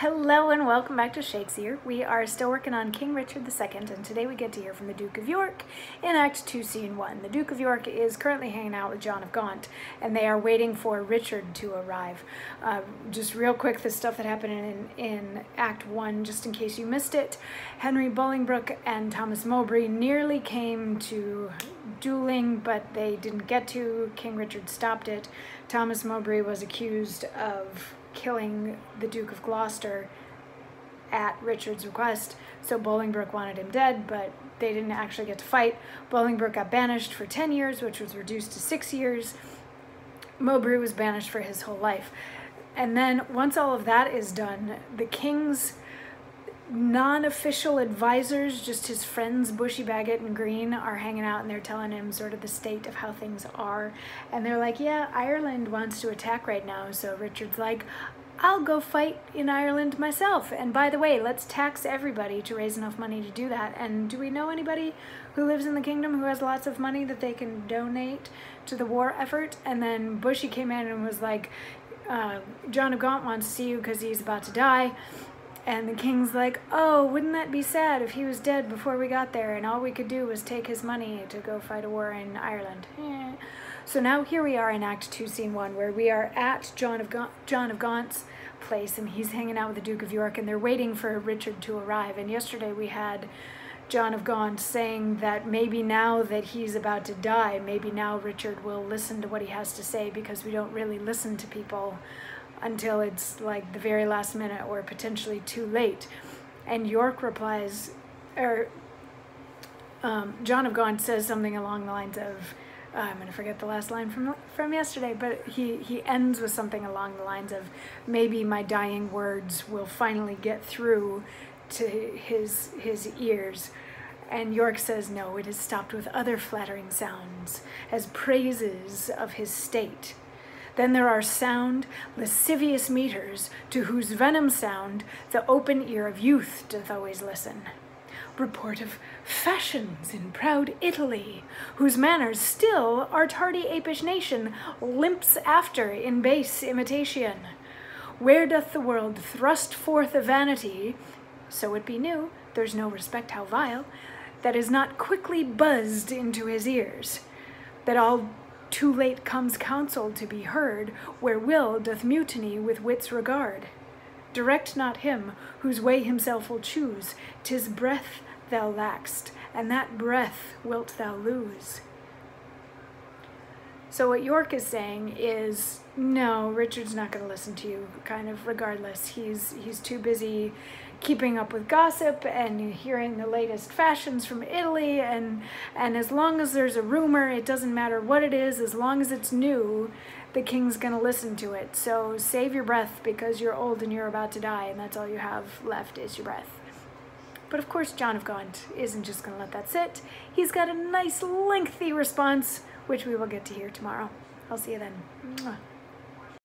Hello and welcome back to Shakesyear. We are still working on King Richard II and today we get to hear from the Duke of York in Act 2, Scene 1. The Duke of York is currently hanging out with John of Gaunt and they are waiting for Richard to arrive. Uh, just real quick, the stuff that happened in, in Act 1, just in case you missed it, Henry Bolingbroke and Thomas Mowbray nearly came to dueling but they didn't get to. King Richard stopped it. Thomas Mowbray was accused of killing the Duke of Gloucester at Richard's request. So Bolingbroke wanted him dead, but they didn't actually get to fight. Bolingbroke got banished for 10 years, which was reduced to six years. Mowbray was banished for his whole life. And then once all of that is done, the king's non-official advisors, just his friends Bushy Bagot and Green, are hanging out and they're telling him sort of the state of how things are. And they're like, yeah, Ireland wants to attack right now. So Richard's like, I'll go fight in Ireland myself. And by the way, let's tax everybody to raise enough money to do that. And do we know anybody who lives in the kingdom who has lots of money that they can donate to the war effort? And then Bushy came in and was like, uh, John of Gaunt wants to see you because he's about to die. And the king's like, oh, wouldn't that be sad if he was dead before we got there and all we could do was take his money to go fight a war in Ireland. So now here we are in Act 2, Scene 1, where we are at John of, Ga John of Gaunt's place and he's hanging out with the Duke of York and they're waiting for Richard to arrive. And yesterday we had John of Gaunt saying that maybe now that he's about to die, maybe now Richard will listen to what he has to say because we don't really listen to people until it's like the very last minute or potentially too late. And York replies, or um, John of Gaunt says something along the lines of, uh, I'm going to forget the last line from from yesterday, but he, he ends with something along the lines of, maybe my dying words will finally get through to his, his ears. And York says, no, it is stopped with other flattering sounds, as praises of his state. Then there are sound, lascivious meters, to whose venom sound the open ear of youth doth always listen. Report of fashions in proud Italy, whose manners still our tardy apish nation limps after in base imitation. Where doth the world thrust forth a vanity, so it be new, there's no respect how vile, that is not quickly buzzed into his ears, that all too late comes counsel to be heard, where will doth mutiny with wit's regard. Direct not him, whose way himself will choose, tis breath thou lack'st, and that breath wilt thou lose. So what York is saying is, no, Richard's not going to listen to you, kind of regardless. He's, he's too busy keeping up with gossip and hearing the latest fashions from Italy and and as long as there's a rumor it doesn't matter what it is as long as it's new the king's gonna listen to it. So save your breath because you're old and you're about to die and that's all you have left is your breath. But of course John of Gaunt isn't just gonna let that sit. He's got a nice lengthy response which we will get to hear tomorrow I'll see you then Mwah.